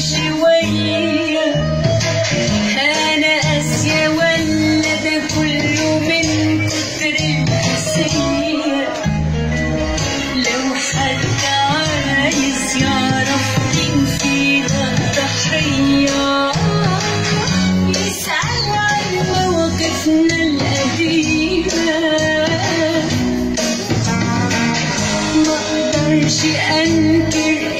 شوية. أنا قاسية ولا ده كله من كتر النسية لو حد عايز يعرف مين فينا الضحية. يسأل عن مواقفنا القديمة. مقدرش أنكر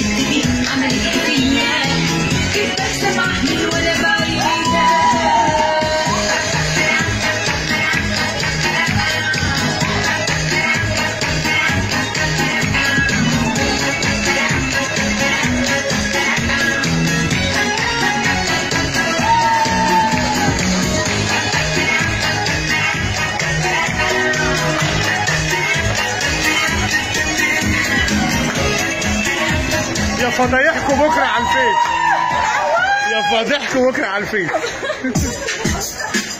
I'm a little bit mad. Keep back the money, whatever. فضايحكم بكرة على الفيس. يا فضايحكم بكرة على الفيس.